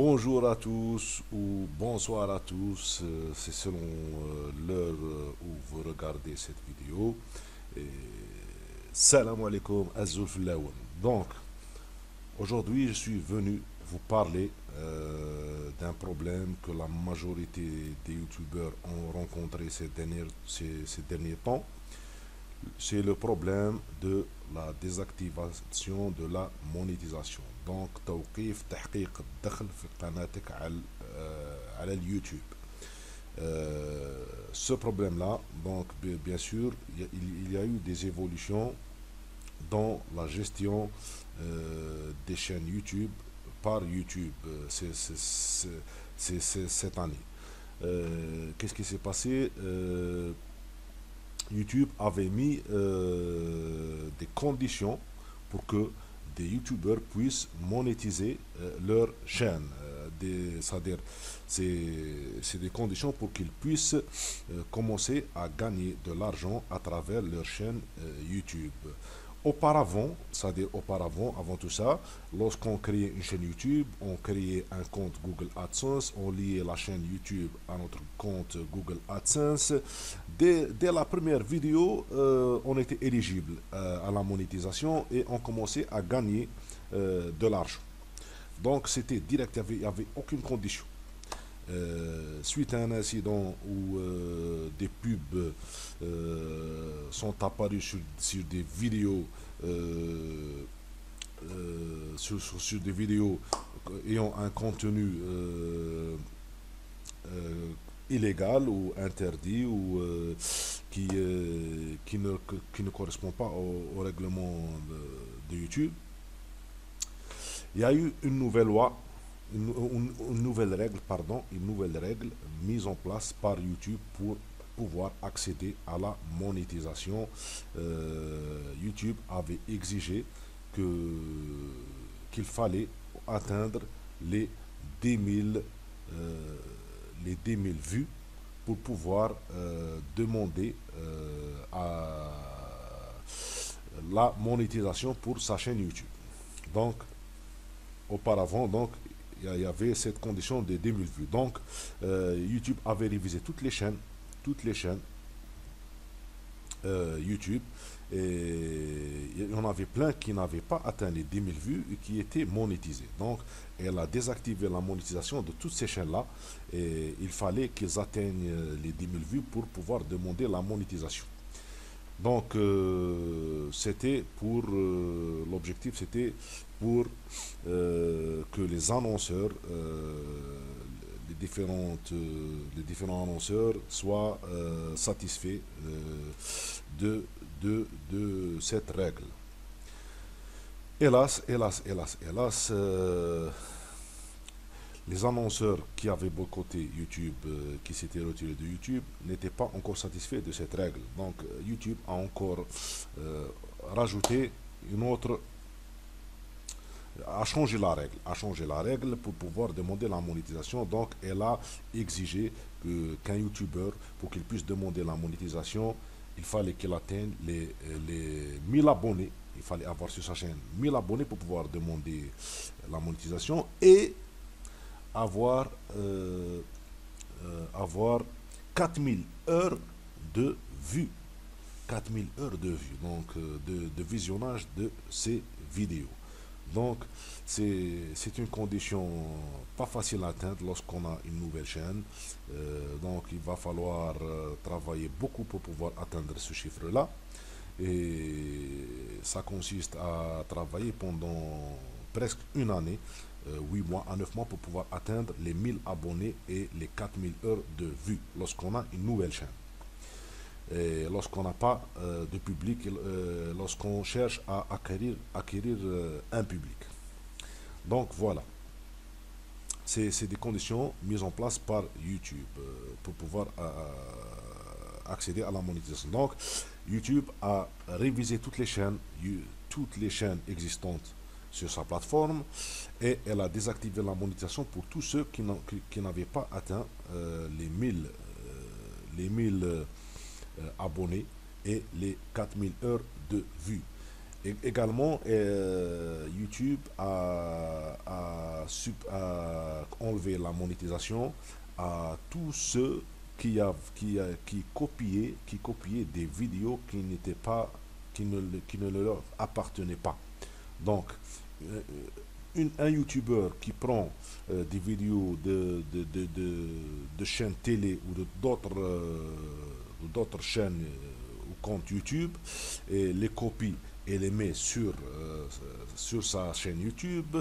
Bonjour à tous ou bonsoir à tous, euh, c'est selon euh, l'heure euh, où vous regardez cette vidéo. Salam alaikum Azul Flaoun. Donc, aujourd'hui je suis venu vous parler d'un problème que la majorité des youtubeurs ont rencontré ces derniers, ces derniers temps. C'est le problème de la désactivation de la monétisation. Donc, توقيف تحقيق الدخل في قناتك على على اليوتيوب. Euh, ce problème-là, donc bien sûr, il y, a, il y, a, eu des évolutions dans la gestion euh, des chaînes YouTube par YouTube c'est cette année. Euh, Qu'est-ce qui s'est passé euh, YouTube avait mis euh, des conditions pour que des youtubeurs puissent monétiser euh, leur chaîne. Euh, C'est-à-dire, c'est des conditions pour qu'ils puissent commencer à gagner de l'argent à travers leur chaîne YouTube. Auparavant, c'est-à-dire auparavant, avant tout ça, lorsqu'on créait une chaîne YouTube, on créait un compte Google AdSense, on liait la chaîne YouTube à notre compte Google AdSense. Dès, la première vidéo, euh, on était éligible euh, à la monétisation et on commençait à gagner euh, de l'argent. Donc c'était direct, il n'y avait, aucune condition. Euh, suite à un incident où euh, des pubs euh, sont apparus sur, des vidéos sur, des vidéos ayant un contenu illégal ou interdit ou qui, qui, ne, qui ne correspond pas au, règlement de YouTube. Il y a eu une nouvelle loi une, nouvelle règle, pardon, une nouvelle règle mise en place par YouTube pour pouvoir accéder à la monétisation. Euh, YouTube avait exigé que qu'il fallait atteindre les 10 000, euh, les 10 000 vues pour pouvoir euh, demander à la monétisation pour sa chaîne YouTube. Donc, auparavant, donc, il y avait cette condition de 2000 vues. Donc, euh, YouTube avait révisé toutes les chaînes, toutes les chaînes euh, YouTube. Et il y en avait plein qui n'avaient pas atteint les 10 000 vues et qui étaient monétisées. Donc, elle a désactivé la monétisation de toutes ces chaînes-là. Et il fallait qu'ils atteignent les 10 000 vues pour pouvoir demander la monétisation. Donc, euh, c'était pour. Euh, L'objectif, c'était pour euh, que les annonceurs, les, différentes, les différents annonceurs soient satisfaits de, de, de, cette règle. Hélas, hélas, hélas, hélas les annonceurs qui avaient boycotté YouTube, euh, qui s'étaient retirés de YouTube, n'étaient pas encore satisfaits de cette règle. Donc euh, YouTube a encore euh, rajouté une autre, a changé la règle, a changé la règle pour pouvoir demander la monétisation. Donc elle a exigé qu'un que YouTuber, pour qu'il puisse demander la monétisation, il fallait qu'il atteigne les, les 1000 abonnés. Il fallait avoir sur sa chaîne 1000 abonnés pour pouvoir demander la monétisation et avoir, euh, euh, avoir 4000 heures de vue. 4000 heures de vue, donc euh, de, de, visionnage de ces vidéos. Donc, c'est une condition pas facile à atteindre lorsqu'on a une nouvelle chaîne. Euh, donc, il va falloir euh, travailler beaucoup pour pouvoir atteindre ce chiffre-là. Et ça consiste à travailler pendant presque une année 8 mois à 9 mois pour pouvoir atteindre les 1000 abonnés et les 4000 heures de vue lorsqu'on a une nouvelle chaîne. Lorsqu'on n'a pas euh, de public, euh, lorsqu'on cherche à acquérir, acquérir euh, un public. Donc voilà. C'est des conditions mises en place par YouTube pour pouvoir accéder à la monétisation. Donc YouTube a révisé toutes les chaînes, toutes les chaînes existantes sur sa plateforme et elle a désactivé la monétisation pour tous ceux qui n'avaient pas atteint euh, les 1000 euh, les 1000 euh, abonnés et les 4000 heures de vue. Et également, YouTube a, a, enlevé la monétisation à tous ceux qui, a, qui, a, qui, copiaient, qui copiaient des vidéos qui n'étaient pas, qui ne, qui ne leur appartenaient pas. Donc, euh, un youtubeur qui prend euh, des vidéos de, de, chaînes télé ou d'autres euh, d'autres chaînes ou comptes YouTube et les copie et les met sur, sur sa chaîne YouTube,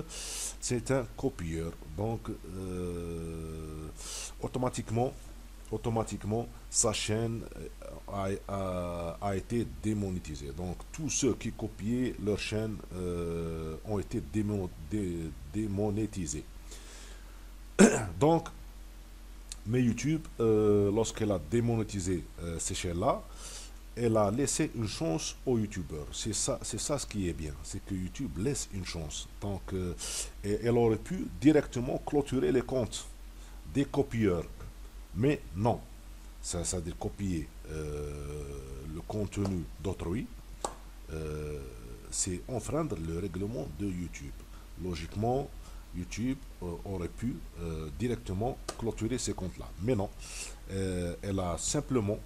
c'est un copieur. Donc, automatiquement, automatiquement, sa chaîne euh, a, été démonétisée. Donc, tous ceux qui copiaient leur chaîne euh, ont été démonétisés. Donc, mais YouTube, euh, lorsqu'elle a démonétisé ces chaînes-là, elle a laissé une chance aux youtubeurs. C'est ça, c'est ça ce qui est bien, c'est que YouTube laisse une chance. Donc, elle aurait pu directement clôturer les comptes des copieurs mais non, ça, ça veut dire copier euh, le contenu d'autrui, euh, c'est enfreindre le règlement de YouTube. Logiquement, YouTube euh, aurait pu directement clôturer ces comptes-là. Mais non, elle a simplement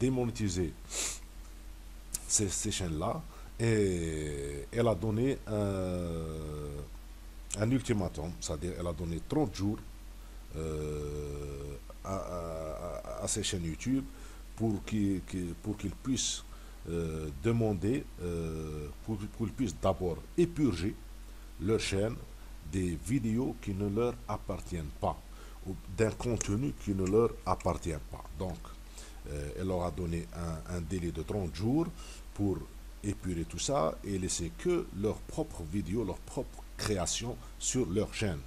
démonétisé ces, chaînes-là et elle a donné un, un ultimatum, c'est-à-dire elle a donné 30 jours à, ces chaînes YouTube pour qu'ils puissent euh, demander, euh, pour, qu'ils puissent d'abord épurger leur chaîne des vidéos qui ne leur appartiennent pas, ou d'un contenu qui ne leur appartient pas. Donc, euh, elle leur a donné un, délai de 30 jours pour épurer tout ça et laisser que leurs propres vidéos, leurs propres créations sur leur chaîne.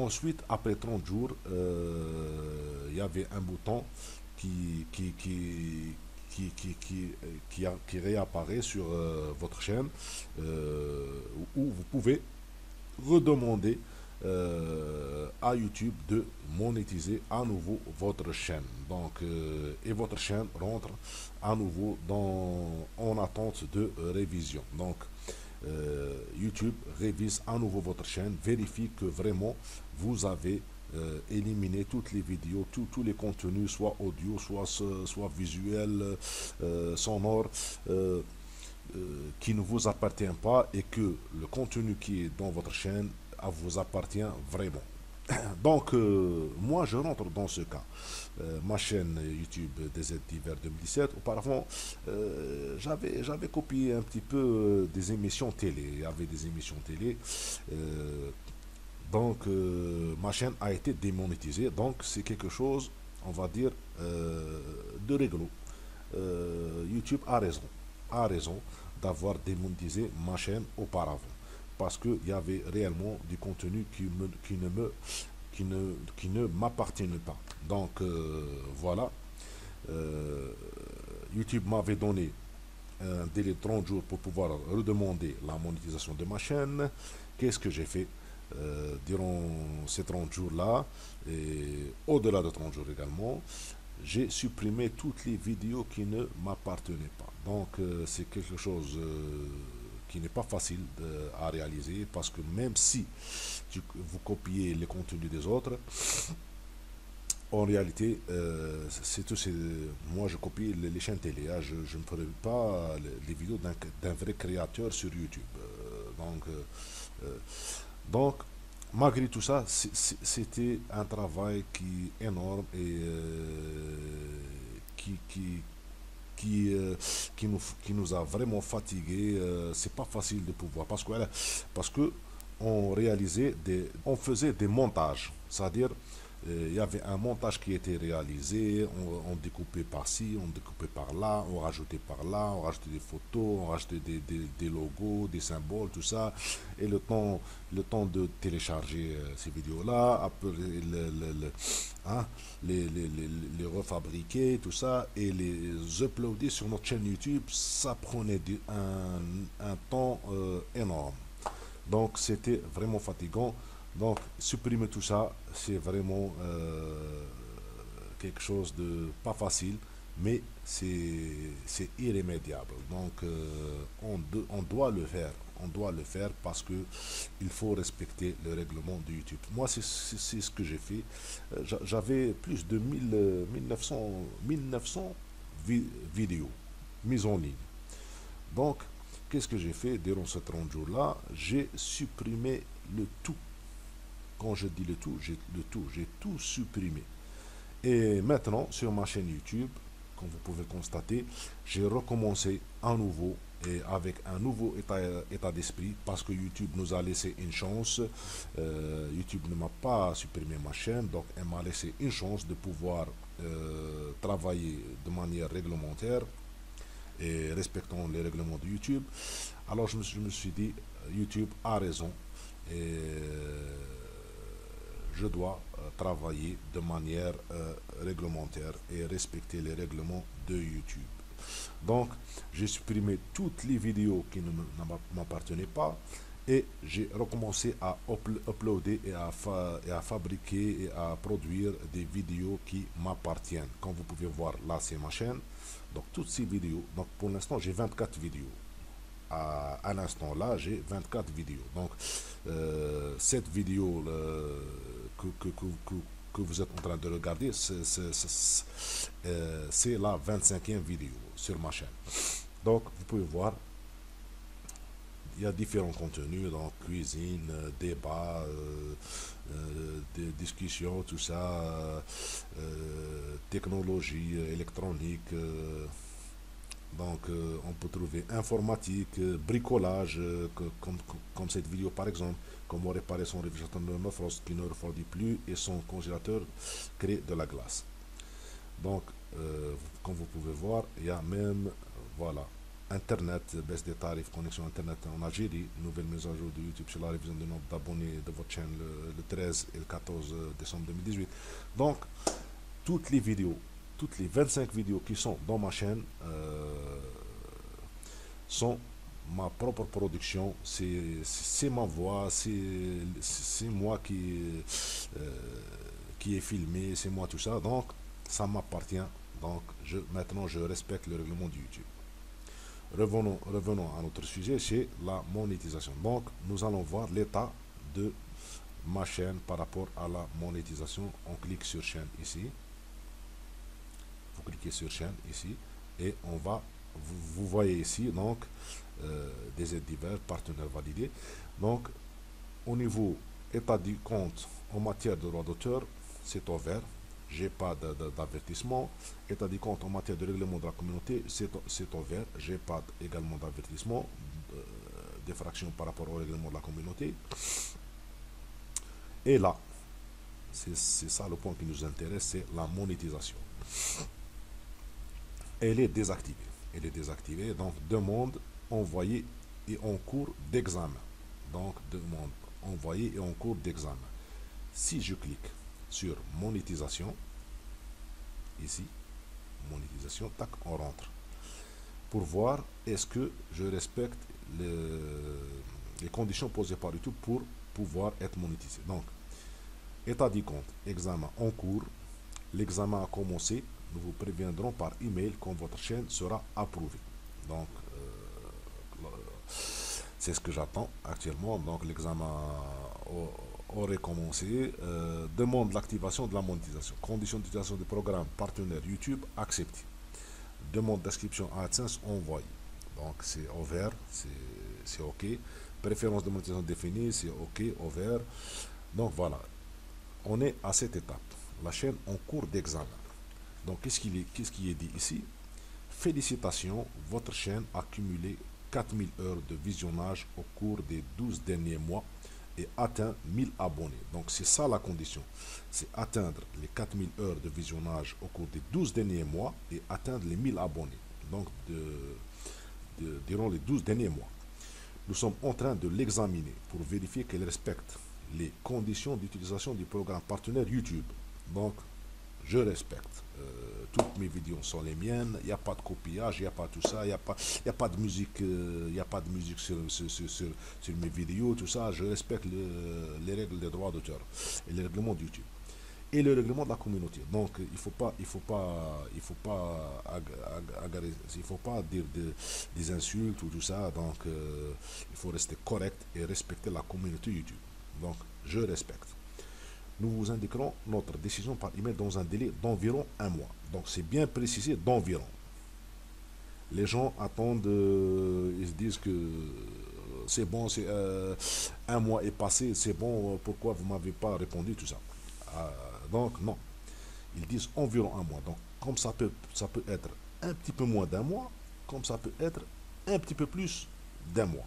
Ensuite, après 30 jours, euh, il y avait un bouton qui, qui, qui, qui, qui, qui, qui réapparaît sur euh, votre chaîne euh, où vous pouvez redemander à YouTube de monétiser à nouveau votre chaîne. Donc, et votre chaîne rentre à nouveau dans, en attente de révision. Donc, euh, YouTube révise à nouveau votre chaîne, vérifie que vraiment vous avez euh, éliminé toutes les vidéos, tous les contenus, soit audio, soit, soit visuel, euh, sonore, qui ne vous appartient pas et que le contenu qui est dans votre chaîne vous appartient vraiment. Donc, moi, je rentre dans ce cas. Euh, ma chaîne YouTube des aides d'hiver 2017. Auparavant, euh, j'avais copié un petit peu euh, des émissions télé. Il y avait des émissions télé. donc, ma chaîne a été démonétisée. Donc, c'est quelque chose, on va dire, de rigolo. YouTube a raison. A raison d'avoir démonétisé ma chaîne auparavant parce qu'il y avait réellement du contenu qui, me, qui ne me qui ne, qui ne m'appartiennent pas. Donc euh, voilà, euh, YouTube m'avait donné un délai de 30 jours pour pouvoir redemander la monétisation de ma chaîne. Qu'est-ce que j'ai fait euh, durant ces 30 jours-là et au-delà de 30 jours également j'ai supprimé toutes les vidéos qui ne m'appartenaient pas. Donc c'est quelque chose qui n'est pas facile à réaliser parce que même si vous copiez les contenus des autres, en réalité, euh, c'est tout. Moi, je copie les, chaînes télé. Hein. je, ne ferai pas les, vidéos d'un vrai créateur sur YouTube. Euh, donc, euh, donc, malgré tout ça, c'était un travail qui énorme et qui, qui, qui, qui, nous, qui nous a vraiment fatigués. c'est pas facile de pouvoir parce que, parce que on réalisait des, on faisait des montages, c'est-à-dire euh, il y avait un montage qui était réalisé, on, découpait par-ci, on découpait par-là, on rajoutait par-là, on rajoutait des photos, on rajoutait des, des, logos, des symboles, tout ça. Et le temps, le temps de télécharger euh, ces vidéos-là, après le, hein, les, les, les, refabriquer, tout ça, et les uploader sur notre chaîne YouTube, ça prenait un, un temps euh, énorme. Donc c'était vraiment fatigant. Donc, supprimer tout ça, c'est vraiment euh, quelque chose de pas facile, mais c'est irrémédiable. Donc, euh, on, doit le faire. on doit le faire parce que il faut respecter le règlement de YouTube. Moi, c'est ce que j'ai fait. Euh, j'avais plus de 1000, 1900, 1900 vidéos mises en ligne. Donc, qu'est-ce que j'ai fait? Durant ces 30 jours-là J'ai supprimé le tout. Quand je dis le tout, j'ai le tout, j'ai tout supprimé. Et maintenant, sur ma chaîne YouTube, comme vous pouvez constater, j'ai recommencé à nouveau et avec un nouveau état, état d'esprit parce que YouTube nous a laissé une chance. Euh, YouTube ne m'a pas supprimé ma chaîne, donc elle m'a laissé une chance de pouvoir euh, travailler de manière réglementaire et respectant les règlements de YouTube. Alors je me, je me suis dit, YouTube a raison et je dois euh, travailler de manière euh, réglementaire et respecter les règlements de YouTube. Donc, j'ai supprimé toutes les vidéos qui ne m'appartenaient pas et j'ai recommencé à uploader et à, et à, fabriquer et à produire des vidéos qui m'appartiennent. Comme vous pouvez voir, là, c'est ma chaîne. Donc, toutes ces vidéos, donc pour l'instant, j'ai 24 vidéos. À, l'instant là, j'ai 24 vidéos. Donc, euh, cette vidéo, que, vous êtes en train de regarder, c'est euh, la 25e vidéo sur ma chaîne. Donc, vous pouvez voir, il y a différents contenus, donc cuisine, euh, débat, euh, des discussions, tout ça, technologie électronique. donc, on peut trouver informatique, bricolage, comme, comme cette vidéo par exemple comment réparer son réfrigérateur de qui ne refroidit plus et son congélateur crée de la glace. Donc, euh, comme vous pouvez voir, il y a même, voilà, Internet, baisse des tarifs, connexion Internet en Algérie, nouvelle mise à jour de YouTube sur la révision du nombre d'abonnés de votre chaîne le, 13 et le 14 décembre 2018. Donc, toutes les vidéos, toutes les 25 vidéos qui sont dans ma chaîne euh, sont ma propre production, c'est ma voix, c'est moi qui, euh, qui est filmé, c'est moi tout ça. Donc, ça m'appartient. Donc, je, maintenant, je respecte le règlement de YouTube. Revenons, revenons à notre sujet, c'est la monétisation. Donc, nous allons voir l'état de ma chaîne par rapport à la monétisation. On clique sur chaîne ici. Vous cliquez sur chaîne ici et on va, vous voyez ici, donc, des aides diverses, partenaires validés. Donc, au niveau état du compte en matière de droit d'auteur, c'est au vert. J'ai pas d'avertissement. État du compte en matière de règlement de la communauté, c'est au vert. J'ai pas également d'avertissement, euh, d'effraction par rapport au règlement de la communauté. Et là, c'est ça le point qui nous intéresse, c'est la monétisation. Elle est désactivée. Elle est désactivée, donc demande envoyé et en cours d'examen. Donc, demande envoyé et en cours d'examen. Si je clique sur monétisation, ici, monétisation, tac, on rentre. Pour voir est-ce que je respecte les conditions posées par YouTube pour pouvoir être monétisé. Donc, état du compte, examen en cours. L'examen a commencé. Nous vous préviendrons par email quand votre chaîne sera approuvée. Donc, c'est ce que j'attends actuellement. Donc l'examen aurait commencé. Euh, demande l'activation de la monétisation. Conditions d'utilisation du programme partenaire YouTube accepté. Demande d'inscription à AdSense envoyée. Donc c'est ouvert, c'est OK. Préférence de monétisation définie, c'est OK, ouvert. Donc voilà, on est à cette étape. La chaîne en cours d'examen. Donc qu'est-ce qui est, qui est dit ici? Félicitations, votre chaîne a cumulé 4000 heures de visionnage au cours des 12 derniers mois et atteint 1000 abonnés. Donc c'est ça la condition. C'est atteindre les 4000 heures de visionnage au cours des 12 derniers mois et atteindre les 1000 abonnés. Donc de, durant les 12 derniers mois. Nous sommes en train de l'examiner pour vérifier qu'elle respecte les conditions d'utilisation du programme partenaire YouTube. Donc je respecte. Euh, toutes mes vidéos sont les miennes, il n'y a pas de copiage, il n'y a pas tout ça, il n'y a, pas, a pas de musique, euh, a pas de musique sur, mes vidéos, tout ça, je respecte les règles des droits d'auteur et les règlements de YouTube. et le règlement de la communauté. Donc, il faut pas, il faut pas, il faut pas, faut pas dire des insultes ou tout ça. Donc, euh, il faut rester correct et respecter la communauté YouTube. Donc, je respecte. Nous vous indiquerons notre décision par email dans un délai d'environ un mois. Donc, c'est bien précisé d'environ. Les gens attendent, euh, ils se disent que c'est bon, c'est euh, un mois est passé, c'est bon, pourquoi vous m'avez pas répondu, tout ça. Donc, non. Ils disent environ un mois. Donc, comme ça peut, ça peut être un petit peu moins d'un mois, comme ça peut être un petit peu plus d'un mois.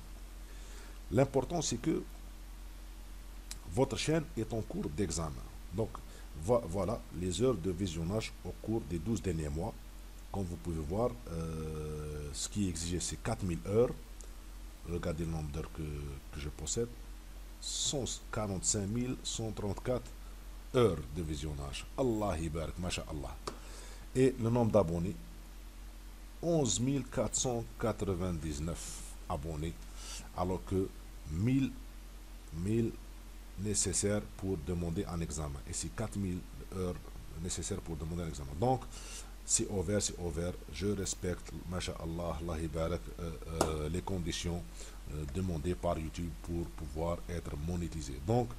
L'important, c'est que votre chaîne est en cours d'examen. Donc, voilà les heures de visionnage au cours des 12 derniers mois. Comme vous pouvez voir, euh, ce qui est exigé, c'est 4000 heures. Regardez le nombre d'heures que, que, je possède. 145 134 heures de visionnage. Allah hibarak, Allah. Et le nombre d'abonnés, 11 499 abonnés, alors que 1000, 1000 nécessaires pour demander un examen. Et c'est 4000 heures nécessaires pour demander un examen. Donc, c'est ouvert, c'est ouvert. Je respecte, masha'Allah, Allah euh, euh, les conditions euh, demandées par YouTube pour pouvoir être monétisé. Donc,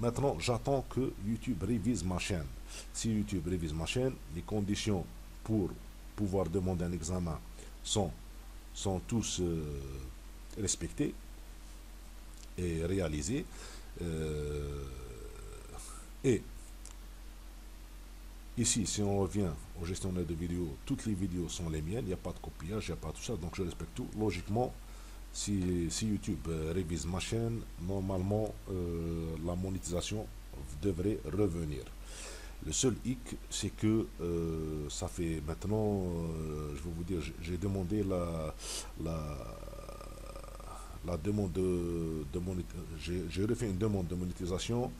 Maintenant, j'attends que YouTube révise ma chaîne. Si YouTube révise ma chaîne, les conditions pour pouvoir demander un examen sont, sont tous respectées et réalisées. Euh, et ici, si on revient au gestionnaire de vidéos, toutes les vidéos sont les miennes, il n'y a pas de copiage, il n'y a pas tout ça, donc je respecte tout. Logiquement, si, si YouTube euh, révise ma chaîne, normalement euh, la monétisation devrait revenir. Le seul hic, c'est que ça fait maintenant, je vais vous dire, j'ai demandé la, la, la demande de, de j'ai refait une demande de monétisation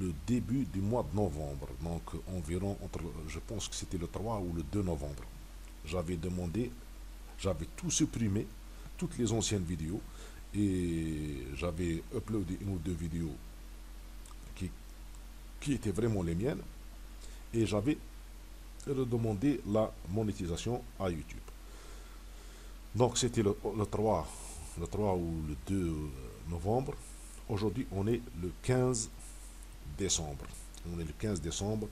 le début du mois de novembre, donc environ entre, je pense que c'était le 3 ou le 2 novembre. J'avais demandé, j'avais tout supprimé, toutes les anciennes vidéos et j'avais uploadé une ou deux vidéos qui, qui étaient vraiment les miennes et j'avais redemandé la monétisation à YouTube. Donc c'était le, le, 3, le 3 ou le 2 novembre. Aujourd'hui on est le 15 décembre. On est le 15 décembre,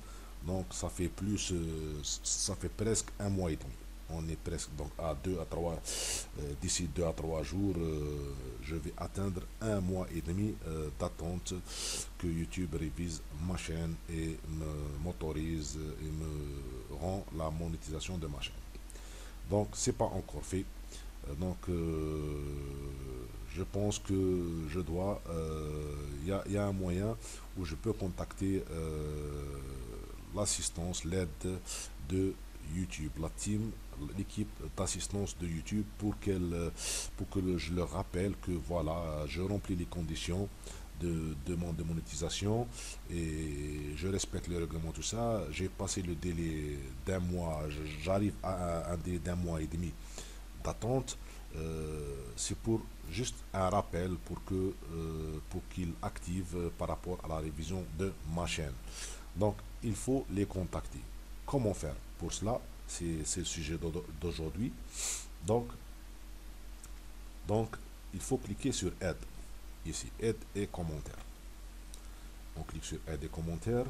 donc ça fait plus, euh, ça fait presque un mois et demi on est presque donc à 2 à 3, euh, d'ici 2 à 3 jours, euh, je vais atteindre un mois et demi euh, d'attente que YouTube révise ma chaîne et m'autorise et me rend la monétisation de ma chaîne. Donc c'est pas encore fait. Donc je pense que je dois, il y, y, a un moyen où je peux contacter l'assistance, l'aide de YouTube, la team l'équipe d'assistance de YouTube pour, qu'elle, pour que je leur rappelle que voilà, je remplis les conditions de demande de monétisation et je respecte le règlement, tout ça. J'ai passé le délai d'un mois, j'arrive à un délai d'un mois et demi d'attente. Euh, c'est pour juste un rappel pour que euh, pour qu'ils activent par rapport à la révision de ma chaîne. Donc il faut les contacter. Comment faire Pour cela, c'est le sujet d'aujourd'hui. Donc, donc, il faut cliquer sur aide. Ici, aide et commentaires. On clique sur aide et commentaires.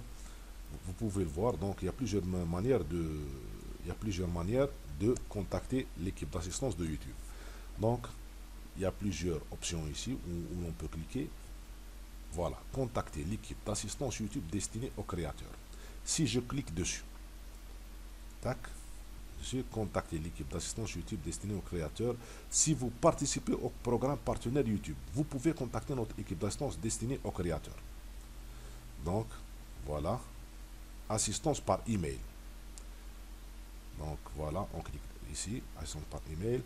Vous pouvez le voir. Donc, il y a plusieurs manières de, il y a plusieurs manières de contacter l'équipe d'assistance de YouTube. Donc, il y a plusieurs options ici où, où l'on peut cliquer. Voilà, contacter l'équipe d'assistance YouTube destinée aux créateurs. Si je clique dessus, tac, j'ai contacté l'équipe d'assistance YouTube destinée aux créateurs. Si vous participez au programme partenaire YouTube, vous pouvez contacter notre équipe d'assistance destinée aux créateurs. Donc, voilà. Assistance par email. Donc, voilà, on clique ici, par email.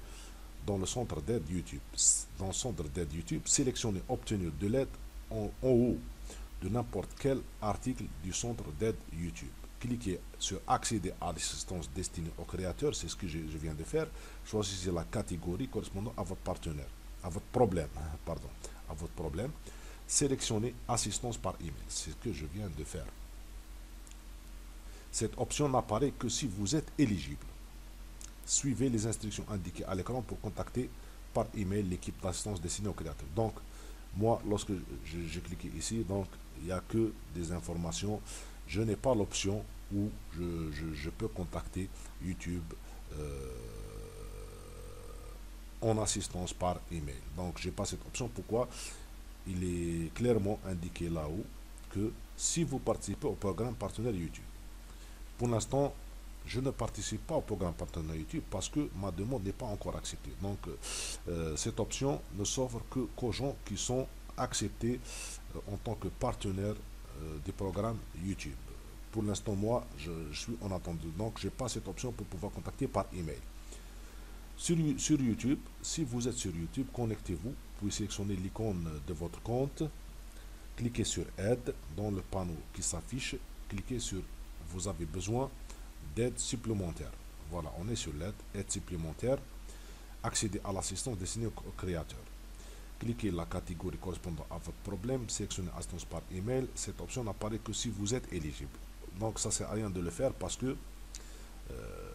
Dans le centre d'aide YouTube. Dans le centre d'aide YouTube, sélectionnez obtenir de l'aide en haut de n'importe quel article du centre d'aide YouTube cliquez sur accéder à l'assistance destinée au créateur, c'est ce que je, viens de faire. Choisissez la catégorie correspondant à votre partenaire, à votre problème, hein, pardon, à votre problème. sélectionnez assistance par email. C'est ce que je viens de faire. Cette option n'apparaît que si vous êtes éligible. Suivez les instructions indiquées à l'écran pour contacter par email l'équipe d'assistance destinée au créateur. Donc, moi, lorsque j'ai cliqué ici, donc il n'y a que des informations. Je n'ai pas l'option où je, peux contacter YouTube euh, en assistance par email. Donc, j'ai pas cette option. Pourquoi? Il est clairement indiqué là-haut que si vous participez au programme partenaire YouTube, pour l'instant, je ne participe pas au programme partenaire YouTube parce que ma demande n'est pas encore acceptée. Donc, euh, cette option ne s'offre que qu'aux gens qui sont acceptés euh, en tant que partenaire euh, des programmes YouTube. Pour l'instant, moi, je, suis en attente. Donc, je n'ai pas cette option pour pouvoir contacter par email. Sur, sur YouTube, si vous êtes sur YouTube, connectez-vous. Vous pouvez sélectionner l'icône de votre compte. Cliquez sur Aide dans le panneau qui s'affiche. Cliquez sur Vous avez besoin d'aide supplémentaire. Voilà, on est sur l'aide, aide supplémentaire. Accédez à l'assistance destinée au créateur. Cliquez la catégorie correspondant à votre problème, sélectionnez assistance par email. Cette option n'apparaît que si vous êtes éligible. Donc ça sert à rien de le faire parce que euh,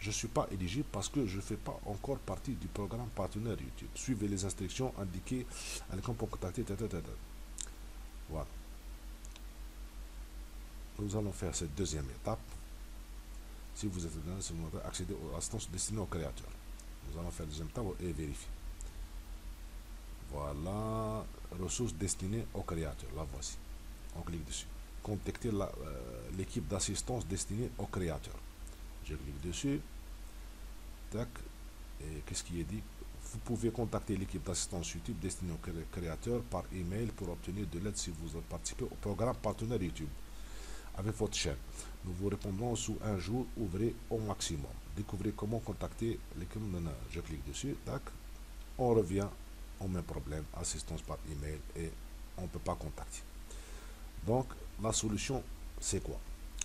je ne suis pas éligible parce que je ne fais pas encore partie du programme partenaire YouTube. Suivez les instructions indiquées à l'écran pour contacter. Voilà. Nous allons faire cette deuxième étape. Si vous êtes dans ce moment accéder aux assistances destinées au créateur. Nous allons faire la deuxième étape et vérifier. Voilà, ressources destinées au créateur. La voici. On clique dessus. Contacter euh, l'équipe d'assistance destinée au créateur. Je clique dessus. Tac. Et qu'est-ce qui est dit? Vous pouvez contacter l'équipe d'assistance YouTube destinée au créateur par email pour obtenir de l'aide si vous participez au programme partenaire YouTube avec votre chaîne. Nous vous répondrons sous un jour, ouvrez au maximum. Découvrez comment contacter l'équipe. Je clique dessus, tac. On revient au même problème, assistance par email et on ne peut pas contacter. Donc, la solution, c'est quoi?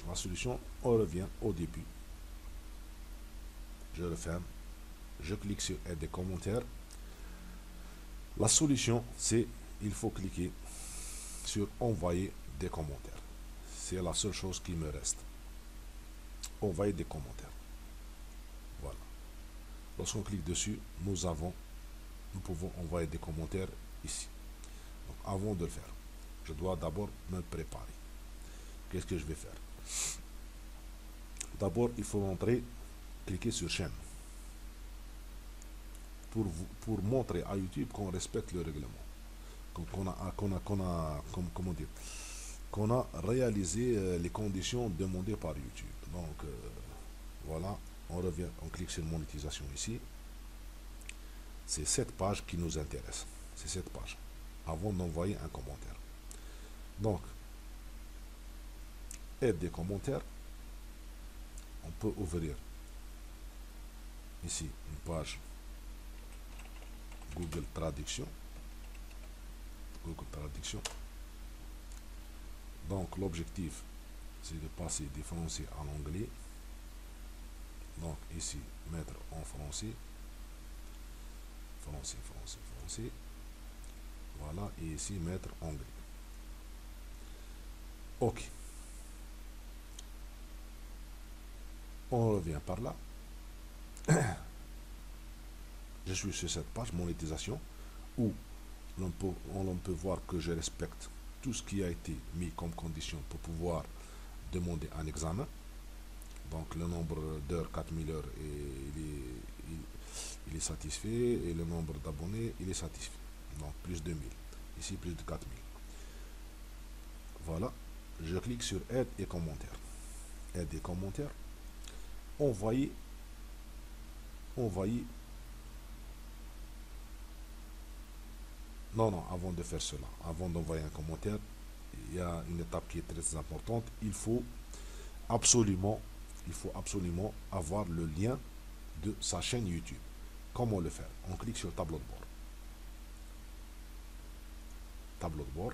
La solution, on revient au début. Je referme. Je clique sur aide des commentaires. La solution, c'est il faut cliquer sur envoyer des commentaires. C'est la seule chose qui me reste. Envoyer des commentaires. Voilà. Lorsqu'on clique dessus, nous avons, nous pouvons envoyer des commentaires ici. Donc, avant de le faire, je dois d'abord me préparer. Qu'est-ce que je vais faire? D'abord, il faut entrer, cliquer sur chaîne. Pour, montrer à YouTube qu'on respecte le règlement. Qu'on a, a, comment dire, qu'on a réalisé euh, les conditions demandées par YouTube. Donc euh, voilà, on revient, on clique sur monétisation ici. C'est cette page qui nous intéresse. C'est cette page. Avant d'envoyer un commentaire. Donc, aide des commentaires. On peut ouvrir ici une page Google Traduction. Google Traduction. Donc l'objectif, c'est de passer des français en anglais. Donc ici, mettre en français. Français, français, français. Voilà, et ici, mettre anglais. OK. On revient par là. Je suis sur cette page monétisation où on peut voir que je respecte tout ce qui a été mis comme condition pour pouvoir demander un examen. Donc le nombre d'heures, 4000 heures, et il, est, satisfait et le nombre d'abonnés, il est satisfait. Donc plus de 1000. Ici plus de 4000. Voilà. Je clique sur aide et commentaires. Aide et commentaires. Envoyer. Envoyer Non, non, avant de faire cela, avant d'envoyer un commentaire, il y a une étape qui est très importante. Il faut absolument, il faut absolument avoir le lien de sa chaîne YouTube. Comment le faire? On clique sur tableau de bord. Tableau de bord.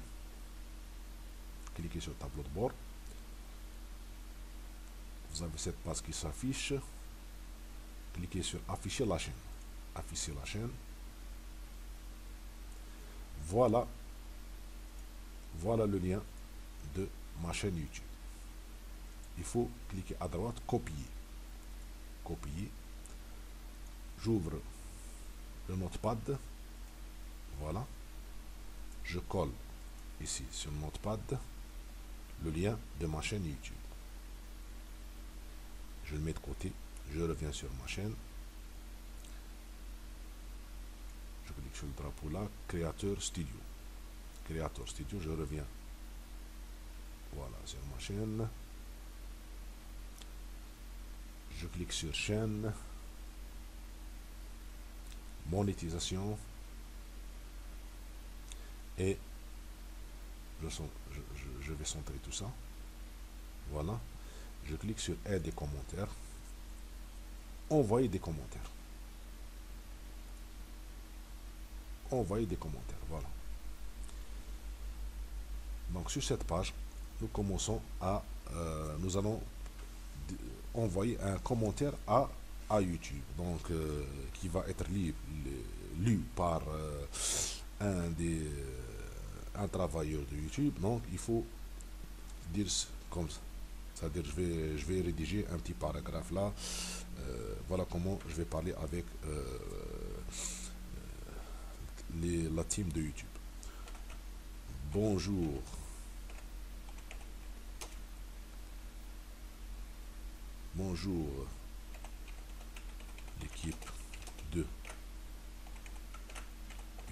Cliquez sur tableau de bord. Vous avez cette page qui s'affiche. Cliquez sur afficher la chaîne. Afficher la chaîne. Voilà, voilà le lien de ma chaîne YouTube. Il faut cliquer à droite, copier. Copier. J'ouvre le notepad. Voilà. Je colle ici sur le notepad le lien de ma chaîne YouTube. Je le mets de côté. Je reviens sur ma chaîne. Je drapeau là. Créateur Studio. Créateur Studio, je reviens. Voilà, sur ma chaîne. Je clique sur chaîne. Monétisation. Et je, vais centrer tout ça. Voilà. Je clique sur aide des commentaires. Envoyer des commentaires. Envoyer des commentaires. Voilà. Donc sur cette page, nous commençons à... Euh, nous allons envoyer un commentaire à, à YouTube. Donc euh, qui va être lu, par euh, un des un travailleur de YouTube, donc il faut dire comme ça. C'est-à-dire, je vais, je vais rédiger un petit paragraphe là. Voilà comment je vais parler avec les, la team de YouTube. Bonjour. Bonjour l'équipe de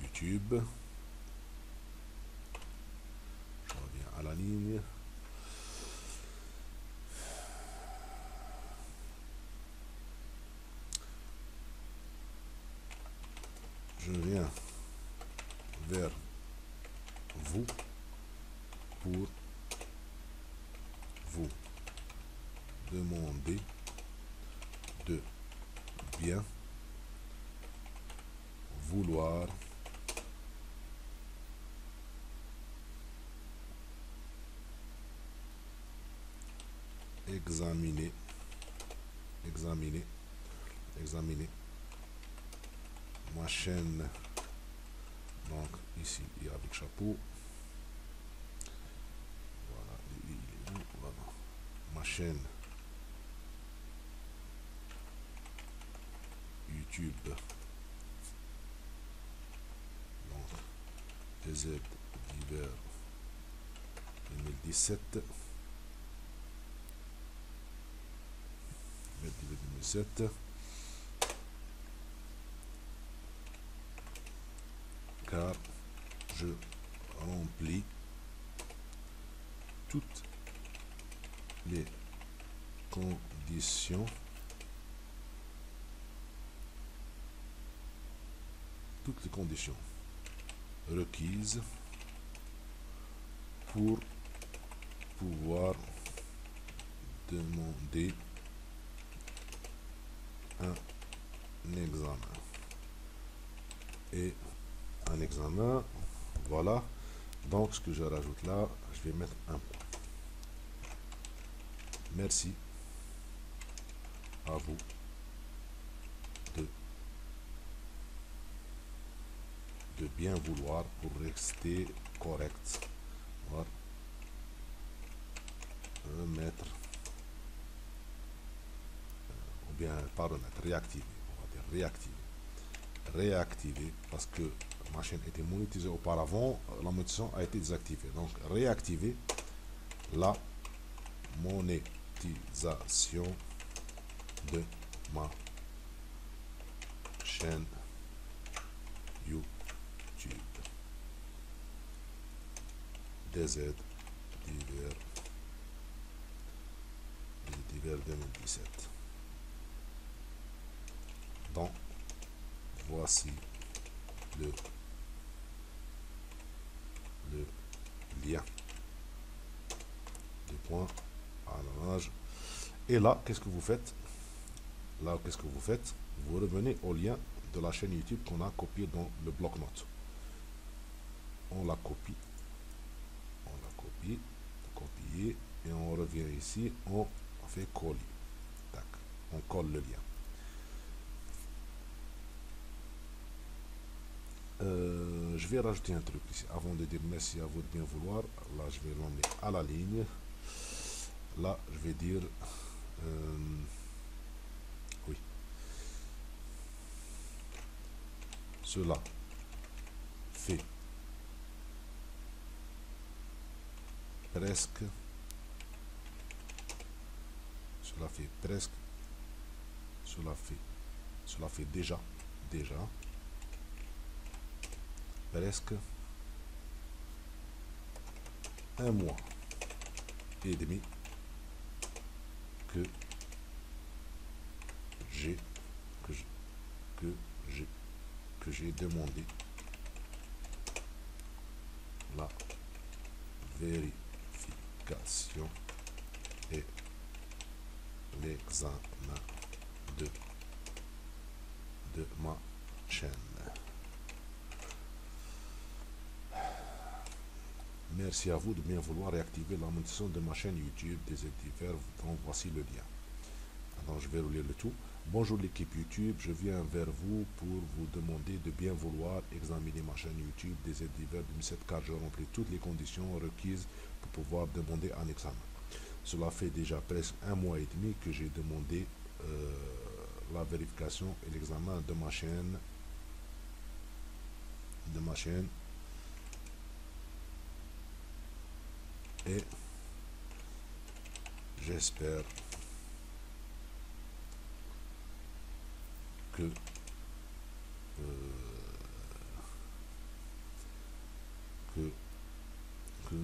YouTube. la ligne. Je viens vers vous pour vous demander de bien vouloir examiner, examiner, examiner ma chaîne. Donc ici, il y a avec chapeau. Voilà, voilà. Ma chaîne YouTube. Donc, TZ d'hiver 2017. 2017 car je remplis toutes les toutes les conditions requises pour pouvoir demander un examen. Et un examen, voilà. Donc, ce que je rajoute là, je vais mettre un point. Merci à vous de, bien vouloir pour rester correct. Voilà. Remettre bien paramètre réactiver, on va dire réactiver. Réactiver parce que ma chaîne était monétisée auparavant, la monétisation a été désactivée. Donc réactiver la monétisation de ma chaîne YouTube. DZ d'hiver d'hiver 2017 donc voici le, le lien des points à l'image et là qu'est ce que vous faites? Là qu'est ce que vous faites? Vous revenez au lien de la chaîne youtube qu'on a copié dans le bloc-notes on la copie on la copie copier et on revient ici on fait coller Tac. on colle le lien euh, je vais rajouter un truc ici. Avant de dire merci à vous de bien vouloir, là, je vais l'emmener à la ligne. Là, je vais dire... Euh, Cela. Fait. Presque... Cela fait presque... Cela fait... Cela fait déjà... Déjà. Presque. Un mois et demi que j'ai que que j'ai demandé la vérification et l'examen de de ma chaîne Merci à vous de bien vouloir réactiver la monétisation de ma chaîne YouTube des divers. Donc voici le lien. Alors je vais rouler le tout. Bonjour l'équipe YouTube, je viens vers vous pour vous demander de bien vouloir examiner ma chaîne YouTube des divers 2007 car je remplis toutes les conditions requises pour pouvoir demander un examen. Cela fait déjà presque un mois et demi que j'ai demandé euh, la vérification et l'examen de ma chaîne de ma chaîne et j'espère que euh, que que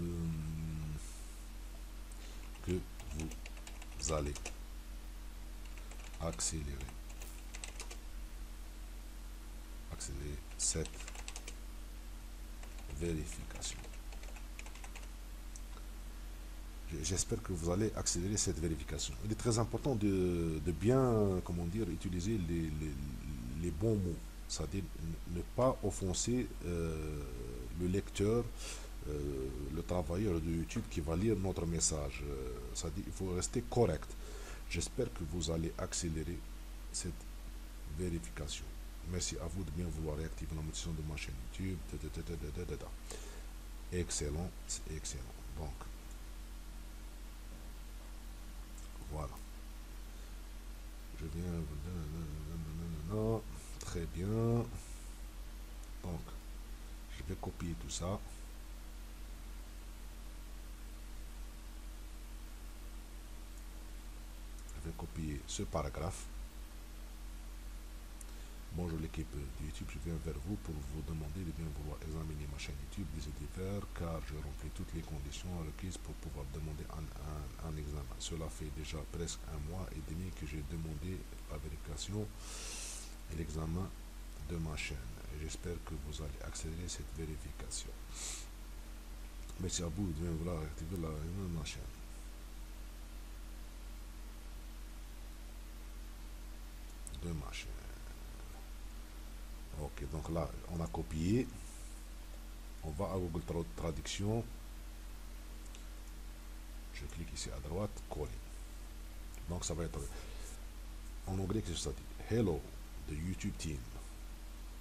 que vous allez accélérer accélérer cette vérification J'espère que vous allez accélérer cette vérification. Il est très important de, bien, comment dire, utiliser les, bons mots, c'est-à-dire ne pas offenser euh, le lecteur, euh, le travailleur de YouTube qui va lire notre message. Euh, c'est-à-dire il faut rester correct. J'espère que vous allez accélérer cette vérification. Merci à vous de bien vouloir réactiver la de ma chaîne YouTube. Excellent, excellent. Donc, voilà. Je viens. Très bien. Donc, je vais copier tout ça. Je vais copier ce paragraphe. Bonjour l'équipe de YouTube, je viens vers vous pour vous demander de bien vouloir examiner ma chaîne YouTube des divers car je remplis toutes les conditions requises pour pouvoir demander un, examen. Cela fait déjà presque un mois et demi que j'ai demandé la vérification et l'examen de ma chaîne. J'espère que vous allez accélérer cette vérification. Merci à vous de bien vouloir activer la, ma chaîne. De ma chaîne. Ok, donc là, on a copié. On va à Google Traduction. Je clique ici à droite, coller. Donc ça va être en anglais que ça dit Hello, the YouTube team.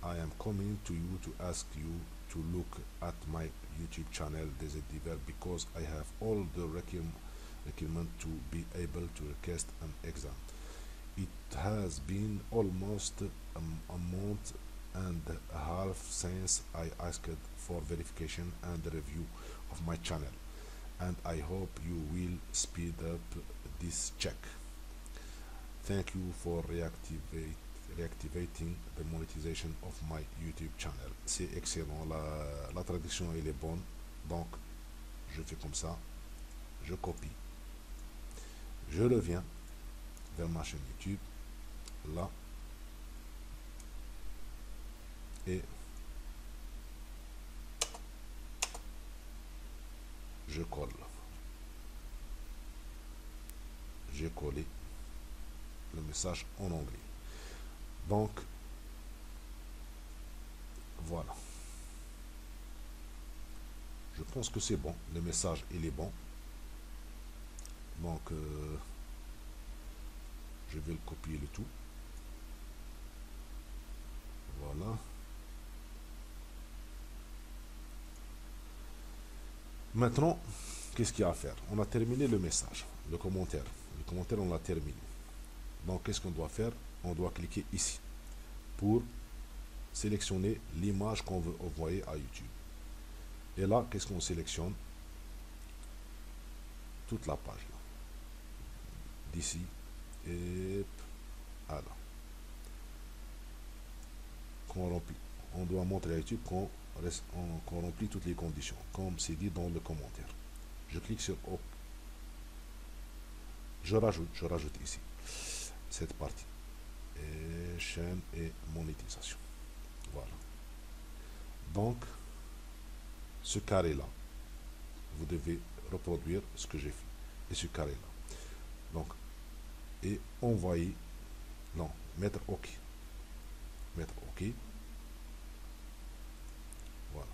I am coming to you to ask you to look at my YouTube channel Divers because I have all the requirement to be able to request an exam. It has been almost a, a month and a half since I asked for verification and review of my channel. And I hope you will speed up this check. Thank you for reactivate, reactivating the monetization of my YouTube channel. C'est excellent, la, la traduction elle est bonne, donc je fais comme ça, je copie, je reviens vers ma chaîne YouTube, là, je colle. J'ai collé le message en anglais. Donc, voilà. Je pense que c'est bon. Le message, il est bon. Donc, euh, je vais le copier le tout. Voilà. Maintenant, qu'est-ce qu'il y a à faire? On a terminé le message, le commentaire. Le commentaire, on l'a terminé. Donc, qu'est-ce qu'on doit faire? On doit cliquer ici pour sélectionner l'image qu'on veut envoyer à YouTube. Et là, qu'est-ce qu'on sélectionne? Toute la page. D'ici et là. Qu'on remplit. On doit montrer à YouTube qu'on remplit toutes les conditions, comme c'est dit dans le commentaire. Je clique sur OK. Je rajoute, je rajoute ici cette partie. Et chaîne et monétisation. Voilà. Donc, ce carré-là, vous devez reproduire ce que j'ai fait. Et ce carré-là. Donc, et envoyer, non, mettre OK. Mettre OK. Voilà.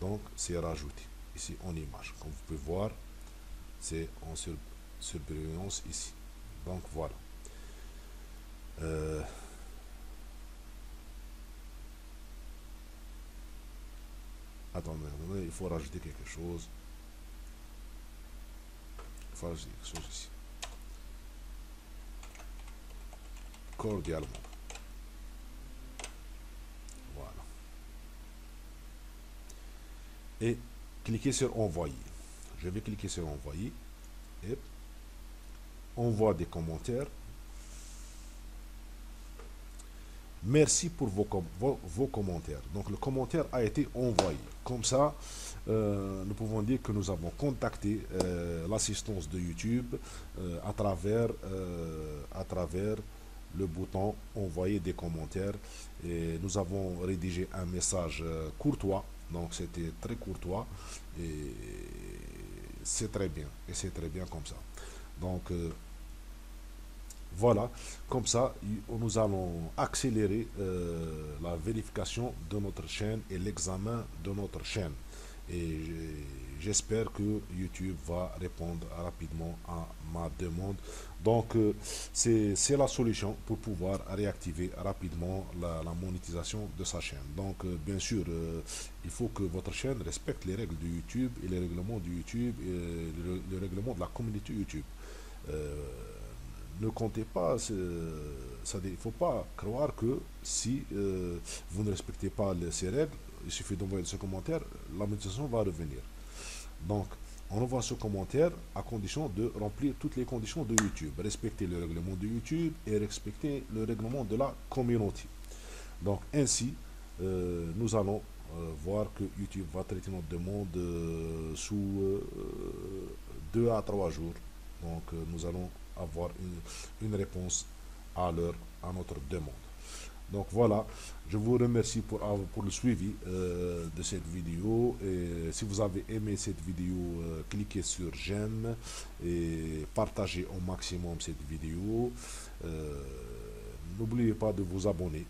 Donc, c'est rajouté ici en image. Comme vous pouvez voir, c'est en surbrillance ici. Donc, voilà. Euh, attendez, il faut rajouter quelque chose. Il faut rajouter quelque chose ici. Cordialement. Voilà. Et cliquez sur envoyer. Je vais cliquer sur envoyer. Et envoie des commentaires. Merci pour vos, vos, commentaires. Donc le commentaire a été envoyé. Comme ça, euh, nous pouvons dire que nous avons contacté euh, l'assistance de YouTube euh, à, travers, à travers le bouton envoyer des commentaires. Et nous avons rédigé un message courtois. Donc c'était très courtois. Et c'est très bien. Et c'est très bien comme ça. Donc voilà, comme ça, nous allons accélérer euh, la vérification de notre chaîne et l'examen de notre chaîne. J'espère que YouTube va répondre rapidement à ma demande. Donc, euh, c'est la solution pour pouvoir réactiver rapidement la, monétisation de sa chaîne. Donc, euh, bien sûr, il faut que votre chaîne respecte les règles de YouTube et les règlements de YouTube et le, de la communauté YouTube ne comptez pas, il ne faut pas croire que si euh, vous ne respectez pas ces règles, il suffit d'envoyer ce commentaire, la monétisation va revenir. Donc, on envoie ce commentaire à condition de remplir toutes les conditions de YouTube. Respecter le règlement de YouTube et respecter le règlement de la communauté. Donc, ainsi, euh, nous allons euh, voir que YouTube va traiter notre demande sous deux à trois jours. Donc, nous allons avoir une, réponse à notre demande. Donc voilà, je vous remercie pour, pour le suivi euh, de cette vidéo. Et si vous avez aimé cette vidéo, euh, cliquez sur j'aime et partagez au maximum cette vidéo. Euh, n'oubliez pas de vous abonner.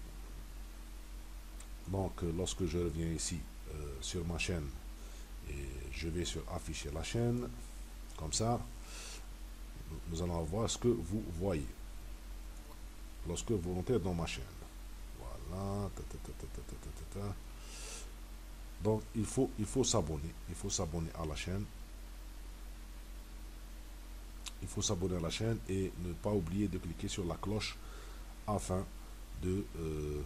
Donc lorsque je reviens ici sur ma chaîne, et je vais sur afficher la chaîne, comme ça, nous allons voir ce que vous voyez lorsque vous rentrez dans ma chaîne. Donc il faut, il faut s'abonner. Il faut s'abonner à la chaîne. Il faut s'abonner à la chaîne et ne pas oublier de cliquer sur la cloche afin de euh,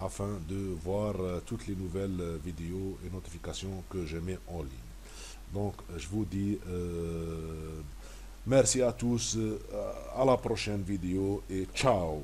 afin de voir euh, toutes les nouvelles euh, vidéos et notifications que je mets en ligne. Donc, je vous dis merci à tous, à la prochaine vidéo et ciao